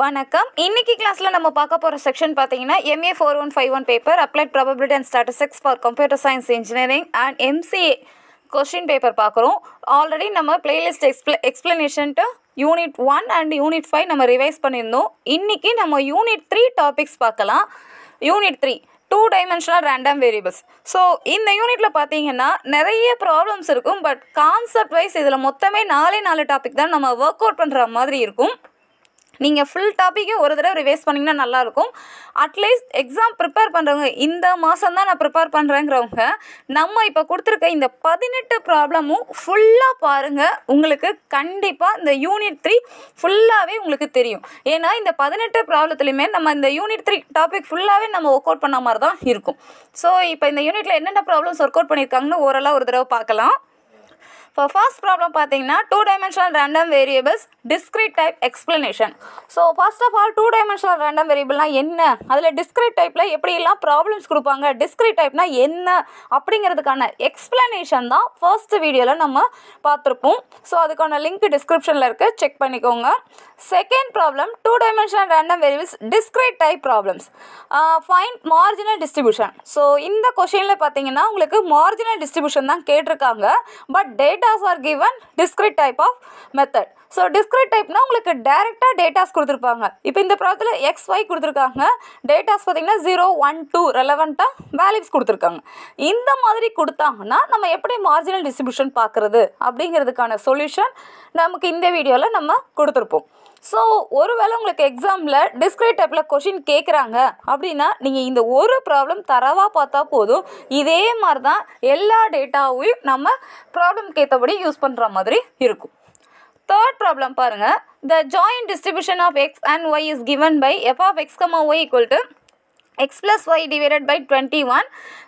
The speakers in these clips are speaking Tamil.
வணக்கம் இன்னைக்கு கிளாஸ்ல நம்ம பார்க்க போற செக்ஷன் பார்த்தீங்கன்னா MA four one five one paper applied probability and statistics for computer science engineering and MCA question paper பார்க்குறோம் ஆல்ரெடி நம்ம playlist explain to unit one and unit five நம்ம ரிவைஸ் பண்ணியிருந்தோம் இன்றைக்கி நம்ம யூனிட் த்ரீ டாபிக்ஸ் பார்க்கலாம் unit three two dimensional random variables so இந்த யூனிட்டில் பார்த்தீங்கன்னா நிறைய ப்ராப்ளம்ஸ் இருக்கும் பட் கான்செப்ட் வைஸ் இதில் மொத்தமே நாலே நாலு டாபிக் தான் நம்ம ஒர்க் அவுட் பண்ணுற மாதிரி இருக்கும் நீங்கள் ஃபுல் டாப்பிக்கே ஒரு தடவை ரிவைஸ் பண்ணிங்கன்னா நல்லாயிருக்கும் அட்லீஸ்ட் எக்ஸாம் ப்ரிப்பேர் பண்ணுறவங்க இந்த மாதம் தான் நான் ப்ரிப்பேர் பண்ணுறேங்கிறவங்க நம்ம இப்போ கொடுத்துருக்க இந்த பதினெட்டு ப்ராப்ளமும் ஃபுல்லாக பாருங்கள் உங்களுக்கு கண்டிப்பாக இந்த யூனிட் த்ரீ ஃபுல்லாகவே உங்களுக்கு தெரியும் ஏன்னா இந்த பதினெட்டு ப்ராப்ளத்துலையுமே நம்ம இந்த யூனிட் த்ரீ டாபிக் ஃபுல்லாகவே நம்ம ஒர்க் அவுட் பண்ண மாதிரி தான் இருக்கும் ஸோ இப்போ இந்த யூனிட்டில் என்னென்ன ப்ராப்ளம்ஸ் ஒர்க் அவுட் பண்ணியிருக்காங்கன்னு ஓரளவு ஒரு தடவை பார்க்கலாம் இப்போ ஃபர்ஸ்ட் ப்ராப்ளம் பார்த்தீங்கன்னா two dimensional random variables discrete type explanation so first of all two dimensional random வேரியபிள்னா என்ன அதில் டிஸ்கிரீட் டைப்பில் எப்படியெல்லாம் ப்ராப்ளம்ஸ் கொடுப்பாங்க டிஸ்கிரீட் டைப்னா என்ன அப்படிங்கிறதுக்கான எக்ஸ்பிளனேஷன் தான் ஃபர்ஸ்ட் வீடியோவில் நம்ம பார்த்துருப்போம் ஸோ அதுக்கான லிங்க் டிஸ்கிரிப்ஷனில் இருக்குது செக் பண்ணிக்கோங்க second problem two dimensional random variables discrete type problems find marginal distribution so இந்த கொஷினில் பார்த்தீங்கன்னா உங்களுக்கு மார்ஜினல் டிஸ்ட்ரிபியூஷன் தான் கேட்டிருக்காங்க but datas are given discrete type of method so discrete டைப்னா உங்களுக்கு டேரெக்டாக டேட்டாஸ் கொடுத்துருப்பாங்க இப்போ இந்த ப்ராப்ளத்தில் எக்ஸ் ஒய் கொடுத்துருக்காங்க டேட்டாஸ் பார்த்தீங்கன்னா ஜீரோ ஒன் டூ ரெலவெண்ட்டாக வேல்யூஸ் கொடுத்துருக்காங்க இந்த மாதிரி கொடுத்தாங்கன்னா நம்ம எப்படி மார்ஜினல் டிஸ்ட்ரிபியூஷன் பார்க்குறது அப்படிங்கிறதுக்கான சொல்யூஷன் நமக்கு இந்த வீடியோவில் நம்ம கொடுத்துருப்போம் ஸோ ஒருவேளை உங்களுக்கு எக்ஸாமில் டிஸ்கிரிட் டைப்பில் கொஷின் கேட்குறாங்க அப்படின்னா நீங்கள் இந்த ஒரு ப்ராப்ளம் தரவாக பார்த்தா போதும் இதே மாதிரி தான் எல்லா டேட்டாவையும் நம்ம ப்ராப்ளம்க்கு ஏற்றபடி யூஸ் பண்ணுற மாதிரி இருக்கும் Third problem, the joint distribution of x and y is given by f of x, y equal to x plus y divided by 21.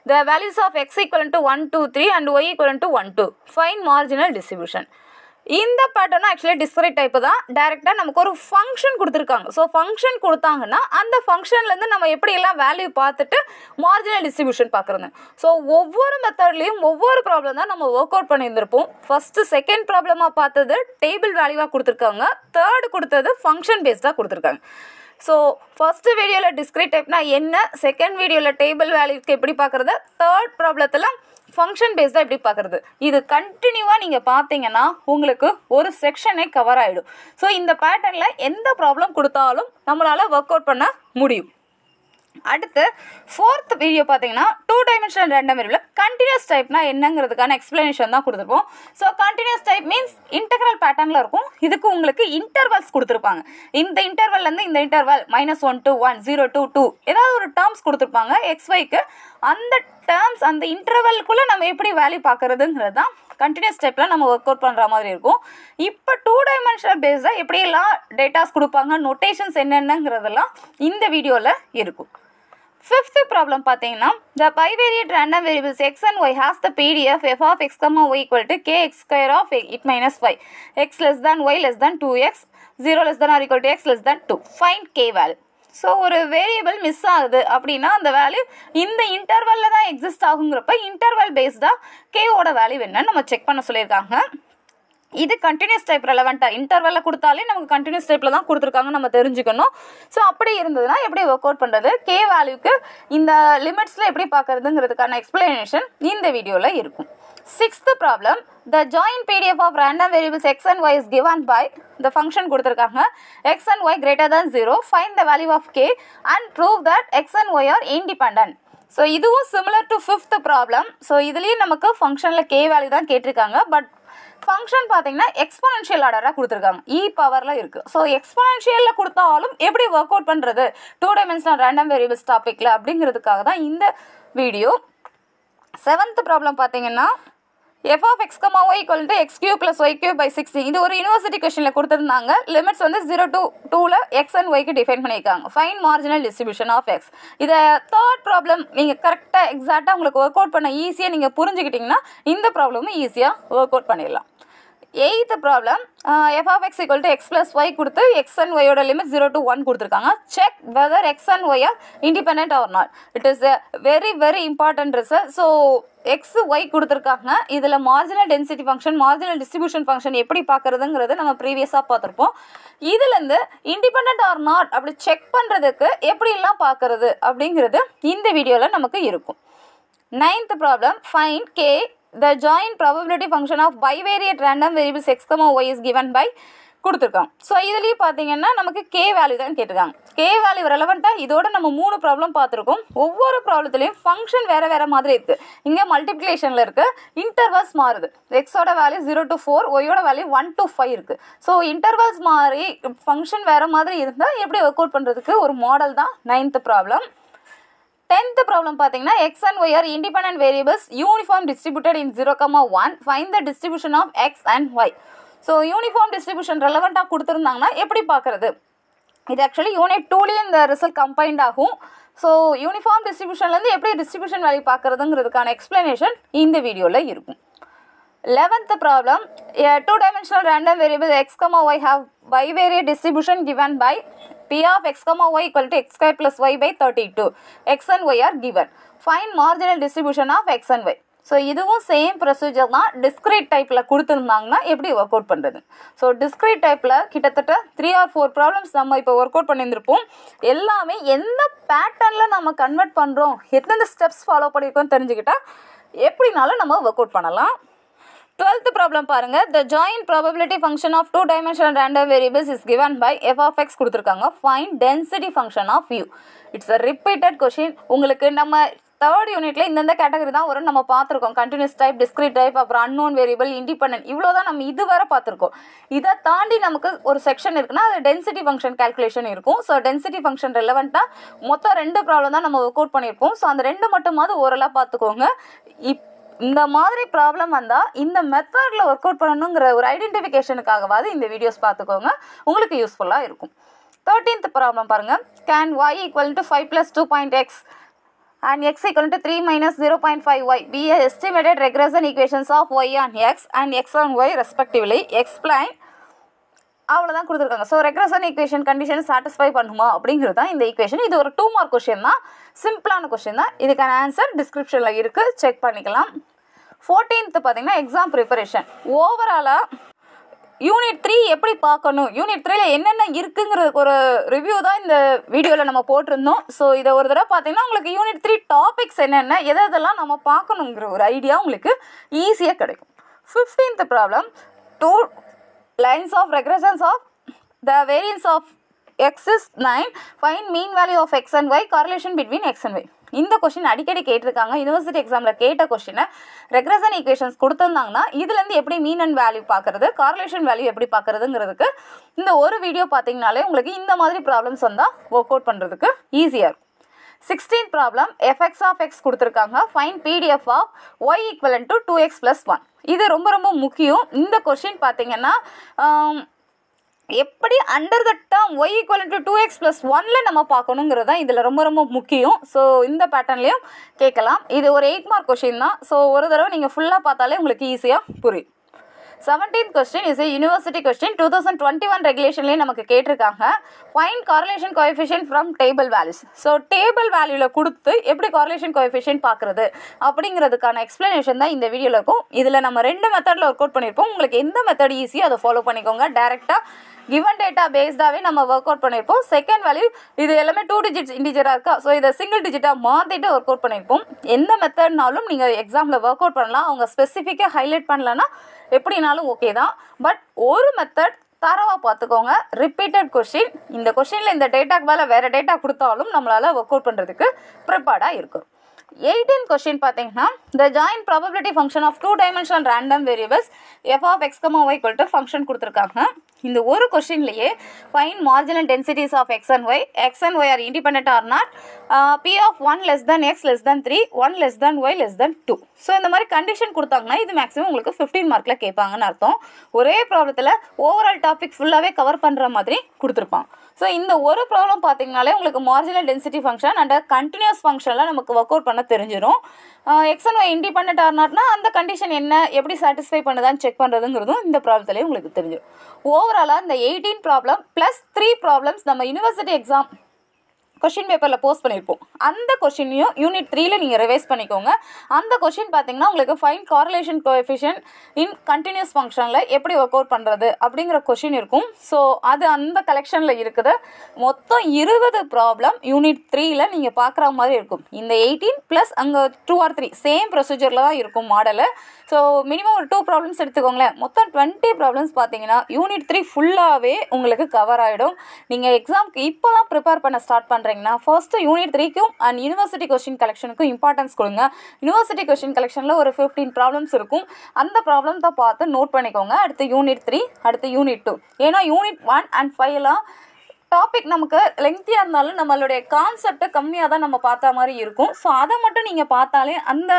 The values of x equal to 1, 2, 3 and y equal to 1, 2. Find marginal distribution. இந்த பேட்டர்னும் ஆக்சுவலி டிஸ்கரேட் டைப்பு தான் டேரெக்டாக நமக்கு ஒரு ஃபங்க்ஷன் கொடுத்துருக்காங்க ஸோ ஃபங்க்ஷன் கொடுத்தாங்கன்னா அந்த ஃபங்க்ஷன்லேருந்து நம்ம எப்படியெல்லாம் வேல்யூ பார்த்துட்டு மார்ஜினல் டிஸ்ட்ரிபியூஷன் பார்க்குறது ஸோ ஒவ்வொரு மெத்தட்லேயும் ஒவ்வொரு ப்ராப்ளம் தான் நம்ம ஒர்க் அவுட் பண்ணியிருந்திருப்போம் ஃபஸ்ட்டு செகண்ட் ப்ராப்ளமாக பார்த்தது டேபிள் வேல்யூவாக கொடுத்துருக்காங்க தேர்டு கொடுத்தது ஃபங்க்ஷன் பேஸ்டாக கொடுத்துருக்காங்க ஸோ ஃபஸ்ட்டு வீடியோவில் டிஸ்கிரிட் டைப்னா என்ன செகண்ட் வீடியோவில் டேபிள் வேல்யூக்கு எப்படி பார்க்குறது தேர்ட் ப்ராப்ளத்தில் ஃபங்க்ஷன் பேஸ்டாக எப்படி பார்க்குறது இது கண்டினியூவாக நீங்கள் பார்த்தீங்கன்னா உங்களுக்கு ஒரு செக்ஷனே கவர் ஆகிடும் ஸோ இந்த பேட்டர்னில் எந்த ப்ராப்ளம் கொடுத்தாலும் நம்மளால் ஒர்க் அவுட் பண்ண முடியும் அடுத்து ஃபோர்த் வீடியோ பார்த்தீங்கன்னா டூ டைமென்ஷனல் ரெண்டம் வீடியோவில் கண்டினியூஸ் டைப்னா என்னங்கிறதுக்கான எக்ஸ்பிளனேஷன் தான் கொடுத்துருப்போம் so continuous type means integral பேட்டர்னில் இருக்கும் இதுக்கு உங்களுக்கு இன்டர்வல்ஸ் கொடுத்துருப்பாங்க இந்த இன்டர்வல்லேருந்து இந்த interval minus one to one zero to two ஏதாவது ஒரு டேர்ம்ஸ் கொடுத்துருப்பாங்க எக்ஸ் ஒய்க்கு அந்த டேர்ம்ஸ் அந்த இன்டர்வல்குள்ளே நம்ம எப்படி வேல்யூ பார்க்குறதுங்கிறது தான் கண்டினியூஸ் ஸ்டெப்பில் நம்ம ஒர்க் அவுட் பண்ணுற மாதிரி இருக்கும் இப்போ டூ டைமென்ஷனல் எப்படி எப்படியெல்லாம் டேட்டாஸ் கொடுப்பாங்க நொட்டேஷன்ஸ் என்னென்னங்கிறதெல்லாம் இந்த வீடியோவில் இருக்கும் ஃபிஃப்த்து ப்ராப்ளம் பார்த்தீங்கன்னா the bivariate random variables x and y has the PDF f of x comma y equal to k x square of it minus five x less than y less than two x zero less than or equal to x less than two find k value so ஒரு வேரியபிள் மிஸ் ஆகுது அப்படின்னா அந்த வேல்யூ இந்த இன்டர்வல்ல தான் எக்ஸிஸ்ட் ஆகுங்கிறப்ப இன்டர்வல் பேஸ்டாக கேவோட வேல்யூ என்னன்னு நம்ம செக் பண்ண சொல்லியிருக்காங்க இது கண்டினியூஸ் டைப் ரெலவெண்ட்டாக இன்டர்வெல்ல கொடுத்தாலே நமக்கு கண்டினியூஸ் டைப்பில் தான் கொடுத்துருக்காங்க நம்ம தெரிஞ்சுக்கணும் ஸோ அப்படி இருந்ததுன்னா எப்படி ஒர்க் அவுட் பண்ணுறது கே வேல்யூக்கு இந்த லிமிட்ஸில் எப்படி பார்க்குறதுங்கிறதுக்கான எக்ஸ்பிளனேஷன் இந்த வீடியோவில் இருக்கும் sixth problem the join PDF of random variables x and y is given by the function கொடுத்துருக்காங்க x and y greater than zero find the value of k and prove that x and y are independent so இதுவும் similar to fifth problem so இதுலேயும் நமக்கு ஃபங்க்ஷனில் கே வேல்யூ தான் கேட்டிருக்காங்க பட் ஃபங்க்ஷன் பார்த்தீங்கன்னா எக்ஸ்பனன்ஷியல் ஆர்டராக கொடுத்துருக்காங்க இ e பவரில் இருக்குது ஸோ எக்ஸ்பனன்ஷியலில் கொடுத்தாலும் எப்படி ஒர்க் அவுட் பண்ணுறது டூ டைமென்ஷனல் ரேண்டம் வேரியபிள்ஸ் டாப்பிக்கில் அப்படிங்கிறதுக்காக தான் இந்த வீடியோ செவன்த் ப்ராப்ளம் பார்த்தீங்கன்னா f of x comma y equal to x q plus y q by six இது ஒரு யூனிவர்சிட்டி கொஷனில் கொடுத்துருந்தாங்க லிமிட்ஸ் வந்து ஜீரோ டூ டூவில் எக்ஸ் அண்ட் ஒய்க்கு டிஃபைன் பண்ணியிருக்காங்க find marginal distribution of x இதை தேர்ட் ப்ராப்ளம் நீங்கள் கரெக்டாக எக்ஸாக்டாக உங்களுக்கு ஒர்க் அவுட் பண்ண ஈஸியாக நீங்கள் புரிஞ்சுக்கிட்டிங்கன்னா இந்த ப்ராப்ளமும் ஈஸியாக ஒர்க் அவுட் பண்ணிடலாம் eighth problem f of x equal to x plus y கொடுத்து எக்ஸ் அண்ட் ஒயோட லிமிட் ஜீரோ டு ஒன் கொடுத்துருக்காங்க check whether x and y are independent or not it is very very important result so x y கொடுத்துருக்காங்க இதில் marginal density function marginal distribution function எப்படி பார்க்குறதுங்கிறது நம்ம ப்ரீவியஸாக பார்த்துருப்போம் இதுலேருந்து இண்டிபெண்ட் ஆர் நாட் அப்படி செக் பண்ணுறதுக்கு எப்படிலாம் பார்க்குறது அப்படிங்கிறது இந்த வீடியோவில் நமக்கு இருக்கும் ninth problem find k the join probability function of bivariate random variable x comma y is given by கொடுத்துருக்கோம் ஸோ இதுலேயும் பார்த்தீங்கன்னா நமக்கு கே வேல்யூ தான் கேட்டிருக்காங்க கே வேல்யூ ரெலவெண்ட்டாக இதோட நம்ம மூணு ப்ராப்ளம் பார்த்துருக்கோம் ஒவ்வொரு ப்ராப்ளத்துலேயும் ஃபங்க்ஷன் வேறு வேறு மாதிரி இருக்குது இங்கே மல்டிப்ளிகேஷனில் இருக்குது இன்டர்வல்ஸ் மாறுது எக்ஸோட வேல்யூ ஜீரோ டு ஃபோர் ஒய்யோட வேல்யூ ஒன் டு ஃபைவ் இருக்குது ஸோ இன்டர்வல்ஸ் மாறி ஃபங்க்ஷன் வேறு மாதிரி இருந்தால் எப்படி ஒர்க் அவுட் பண்ணுறதுக்கு ஒரு மாடல் தான் நைன்த்து ப்ராப்ளம் டென்த் ப்ராப்ளம் பார்த்தீங்கன்னா x and y are independent variables uniform distributed in zero comma one find the distribution of x and y so uniform distribution ரெலவெண்ட்டாக கொடுத்துருந்தாங்கன்னா எப்படி பார்க்குறது இது ஆக்சுவலி யூனிட் டூலேயும் இந்த ரிசல்ட் கம்பைன்ட் ஆகும் ஸோ யூனிஃபார்ம் டிஸ்ட்ரிபியூஷன்லேருந்து எப்படி டிஸ்ட்ரிபியூஷன் வேலை பார்க்குறதுங்கிறதுக்கான எக்ஸ்ப்ளனேஷன் இந்த வீடியோவில் இருக்கும் eleventh problem two dimensional random variable x comma y by வேரிய distribution given by P of x comma y equal to x square plus y by 32. x and y are given. Find marginal distribution of x and y. So இதுவும் சேம் ப்ரொசீஜர் தான் டிஸ்கிரீட் டைப்பில் கொடுத்துருந்தாங்கன்னா எப்படி ஒர்க் அவுட் பண்ணுறது ஸோ டிஸ்கிரீட் டைப்பில் கிட்டத்தட்ட த்ரீ ஆர் ஃபோர் ப்ராப்ளம்ஸ் நம்ம இப்போ ஒர்க் அவுட் பண்ணியிருந்திருப்போம் எல்லாமே எந்த பேட்டர்னில் நம்ம கன்வெர்ட் பண்ணுறோம் எந்தெந்த ஸ்டெப்ஸ் ஃபாலோ பண்ணியிருக்கோம் தெரிஞ்சுக்கிட்டால் எப்படினாலும் நம்ம ஒர்க் அவுட் பண்ணலாம் டுவெல்த் ப்ராப்ளம் பாருங்க the join probability function of two dimensional random variables is given by f of x கொடுத்துருக்காங்க find density function of u it's a repeated question உங்களுக்கு நம்ம தேர்ட் யூனிட்ல இந்தந்த கேட்டகரி தான் வரும் நம்ம பார்த்துருக்கோம் கண்டினியூஸ் டைப் டிஸ்கிரிட் டைப் அப்புறம் அன்னோன் வேரியபிள் இண்டிபெண்டன்ட் இவ்வளோ தான் நம்ம இதுவரை பார்த்துருக்கோம் இதை தாண்டி நமக்கு ஒரு செக்ஷன் இருக்குன்னா அது டென்சிட்டி ஃபங்க்ஷன் கேல்குலேஷன் இருக்கும் ஸோ டென்சிட்டி ஃபங்க்ஷன் ரெலவெண்ட்டாக மொத்தம் ரெண்டு ப்ராப்ளம் தான் நம்ம ஒர்க் அவுட் பண்ணியிருப்போம் ஸோ அந்த ரெண்டு மட்டுமாவது ஓரளவு பார்த்துக்கோங்க இப் இந்த மாதிரி ப்ராப்ளம் வந்தால் இந்த மெத்தடில் ஒர்க் அவுட் பண்ணணுங்கிற ஒரு ஐடென்டிஃபிகேஷனுக்காகவாது இந்த வீடியோஸ் பார்த்துக்கோங்க உங்களுக்கு யூஸ்ஃபுல்லாக இருக்கும் தேர்ட்டீன்த் ப்ராப்ளம் பாருங்கள் can y equal to five plus two point x and to three minus zero point five y be estimated regression equations of y on x and x on y respectively explain அவ்வளோதான் கொடுத்துருக்காங்க so regression equation condition satisfy பண்ணுமா அப்படிங்கிறது தான் இந்த ஈக்குவேஷன் இது ஒரு டூ மார்க் கொஷின் தான் சிம்பிளான கொஷின் தான் இதுக்கான ஆன்சர் டிஸ்கிரிப்ஷனில் இருக்குது செக் பண்ணிக்கலாம் ஃபோர்டீன்த்து பார்த்தீங்கன்னா எக்ஸாம் ப்ரிப்பரேஷன் ஓவராலாக யூனிட் த்ரீ எப்படி பார்க்கணும் யூனிட் த்ரீல என்னென்ன இருக்குங்கிறதுக்கு ஒரு ரிவ்யூ தான் இந்த வீடியோவில் நம்ம போட்டிருந்தோம் ஸோ இதை ஒரு தடவை பார்த்தீங்கன்னா உங்களுக்கு யூனிட் த்ரீ டாபிக்ஸ் என்னென்ன எதை இதெல்லாம் நம்ம பார்க்கணுங்கிற ஒரு ஐடியா உங்களுக்கு ஈஸியாக கிடைக்கும் fifteenth problem two lines of regressions of the variance of x is 9 find mean value of x and y correlation between x and y இந்த கொஷின் அடிக்கடி கேட்டிருக்காங்க யூனிவர்சிட்டி எக்ஸாமில் கேட்ட கொஷினை ரெக்ரஸன் ஈக்குவேஷன்ஸ் கொடுத்துருந்தாங்கன்னா இதுலேருந்து எப்படி மீன் அண்ட் வேல்யூ பார்க்குறது கார்லேஷன் வேல்யூ எப்படி பார்க்குறதுங்கிறதுக்கு இந்த ஒரு வீடியோ பார்த்தீங்கனாலே உங்களுக்கு இந்த மாதிரி ப்ராப்ளம்ஸ் வந்தால் ஒர்க் அவுட் பண்ணுறதுக்கு ஈஸியாக இருக்கும் sixteen problem fx of x கொடுத்துருக்காங்க find PDF of y equivalent to two x plus one இது ரொம்ப ரொம்ப முக்கியம் இந்த கொஷின் பார்த்தீங்கன்னா எப்படி under the term y equal to two x plus நம்ம பார்க்கணுங்கிறது தான் இதில் ரொம்ப ரொம்ப முக்கியம் ஸோ இந்த பேட்டர்ன்லேயும் கேட்கலாம் இது ஒரு எயிட் மார்க் கொஷின் தான் ஸோ ஒரு தடவை நீங்கள் ஃபுல்லாக பார்த்தாலே உங்களுக்கு ஈஸியாக புரியும் seventeen question is university question two thousand twenty one ரெகுலேஷன்லேயே நமக்கு கேட்டிருக்காங்க find correlation coefficient from table values so table வேல்யூவில் கொடுத்து எப்படி காரலேஷன் கோஎஃபிஷியன் பார்க்குறது அப்படிங்கிறதுக்கான எக்ஸ்ப்ளனேஷன் தான் இந்த வீடியோவில் இருக்கும் இதில் நம்ம ரெண்டு மெத்தடில் ஒர்க் அவுட் பண்ணியிருப்போம் உங்களுக்கு எந்த மெத்தட் ஈஸியாக அதை ஃபாலோ பண்ணிக்கோங்க டேரெக்டாக கிவன் டேட்டா பேஸ்டாகவே நம்ம ஒர்க் அவுட் பண்ணியிருப்போம் செகண்ட் வேல்யூ இது எல்லாமே டூ டிஜிட்ஸ் இண்டிஜராக இருக்கா ஸோ இதை சிங்கிள் டிஜிட்டாக மாற்றிட்டு ஒர்க் அவுட் பண்ணியிருப்போம் எந்த மெத்தட்னாலும் நீங்கள் எக்ஸாமில் ஒர்க் அவுட் பண்ணலாம் அவங்க ஸ்பெசிஃபிக்காக ஹைலைட் பண்ணலன்னா எப்படினாலும் ஓகே தான் பட் ஒரு மெத்தட் தரவாக பார்த்துக்கோங்க ரிப்பீட்டட் கொஷின் இந்த கொஷினில் இந்த டேட்டாக்கு மேலே வேறு டேட்டா கொடுத்தாலும் நம்மளால் ஒர்க் அவுட் பண்ணுறதுக்கு ப்ரிப்பேர்டாக இருக்கும் எயிட்டீன் கொஸ்டின் பார்த்தீங்கன்னா the joint probability function of two dimension random variables f of x comma y called function கொடுத்துருக்காங்க இந்த ஒரு கொஸ்டின்லேயே find marginal densities of x and y x and y are independent or not P of one less than x less than three one less than y less than two so இந்த மாதிரி கண்டிஷன் கொடுத்தாங்கன்னா இது மேக்ஸிமம் உங்களுக்கு ஃபிஃப்டீன் மார்க்கில் கேட்பாங்கன்னு அர்த்தம் ஒரே ப்ராப்ளத்தில் ஓவரால் டாபிக் ஃபுல்லாகவே கவர் பண்ணுற மாதிரி கொடுத்துருப்பான் ஸோ இந்த ஒரு ப்ராப்ளம் பார்த்தீங்கனாலே உங்களுக்கு marginal density function and continuous ஃபங்க்ஷனில் நமக்கு ஒர்க் அவுட் பண்ண பண்ணால் தெரிஞ்சிடும் அண்ட் ஒய் இண்டிபெண்ட் ஆர்னாட்னா அந்த கண்டிஷன் என்ன எப்படி சாட்டிஸ்ஃபை பண்ணுதான்னு செக் பண்ணுறதுங்கிறதும் இந்த ப்ராப்ளத்துலேயே உங்களுக்கு தெரிஞ்சிடும் ஓவராலாக இந்த eighteen problem plus three problems நம்ம யூனிவர்சிட்டி எக்ஸாம் கொஷின் பேப்பரில் போஸ்ட் பண்ணியிருப்போம் அந்த கொஷினையும் யூனிட் த்ரீல நீங்கள் ரிவைஸ் பண்ணிக்கோங்க அந்த கொஷின் பார்த்தீங்கன்னா உங்களுக்கு find correlation coefficient in continuous ஃபங்க்ஷனில் எப்படி ஒர்க் அவுட் பண்ணுறது அப்படிங்கிற கொஷின் இருக்கும் ஸோ அது அந்த கலெக்ஷனில் இருக்குது மொத்தம் இருபது ப்ராப்ளம் யூனிட் த்ரீயில் நீங்கள் பார்க்குற மாதிரி இருக்கும் இந்த எயிட்டீன் ப்ளஸ் அங்கே டூ ஆர் த்ரீ சேம் ப்ரொசீஜரில் தான் இருக்கும் மாடலு ஸோ மினிமம் ஒரு டூ ப்ராப்ளம்ஸ் எடுத்துக்கோங்களேன் மொத்தம் டுவெண்ட்டி ப்ராப்ளம்ஸ் பார்த்தீங்கன்னா யூனிட் த்ரீ ஃபுல்லாகவே உங்களுக்கு கவர் ஆகிடும் நீங்கள் எக்ஸாமுக்கு இப்போ தான் ப்ரிப்பேர் பண்ண ஸ்டார்ட் பண்ணுற பண்ணுறீங்கன்னா ஃபர்ஸ்ட்டு யூனிட் த்ரீக்கும் அண்ட் யூனிவர்சிட்டி கொஷின் கலெக்ஷனுக்கும் இம்பார்ட்டன்ஸ் கொடுங்க யூனிவர்சிட்டி கொஷின் கலெக்ஷனில் ஒரு ஃபிஃப்டீன் ப்ராப்ளம்ஸ் இருக்கும் அந்த ப்ராப்ளம் தான் பார்த்து நோட் பண்ணிக்கோங்க அடுத்து யூனிட் த்ரீ அடுத்து யூனிட் டூ ஏன்னா யூனிட் ஒன் அண்ட் ஃபைவ்லாம் டாபிக் நமக்கு லெங்க்த்தியாக இருந்தாலும் நம்மளுடைய கான்செப்டை கம்மியாக தான் நம்ம பார்த்தா மாதிரி இருக்கும் ஸோ அதை மட்டும் நீங்கள் பார்த்தாலே அந்த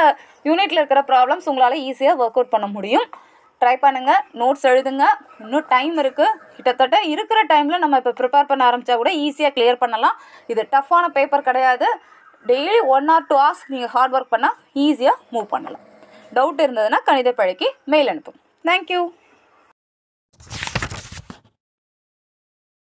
யூனிட்டில் இருக்கிற ப்ராப்ளம்ஸ் உங்களால் ஈஸியாக ஒர்க் அவுட் பண்ண முடியும் ட்ரை பண்ணுங்கள் நோட்ஸ் எழுதுங்க இன்னும் டைம் இருக்குது கிட்டத்தட்ட இருக்கிற டைமில் நம்ம இப்போ ப்ரிப்பேர் பண்ண ஆரம்பித்தா கூட ஈஸியாக கிளியர் பண்ணலாம் இது டஃப்பான பேப்பர் கிடையாது daily one or two hours நீங்கள் ஹார்ட் ஒர்க் பண்ணால் ஈஸியாக மூவ் பண்ணலாம் டவுட் இருந்ததுன்னா கணித பழக்கி மெயில் அனுப்பும் தேங்க்யூ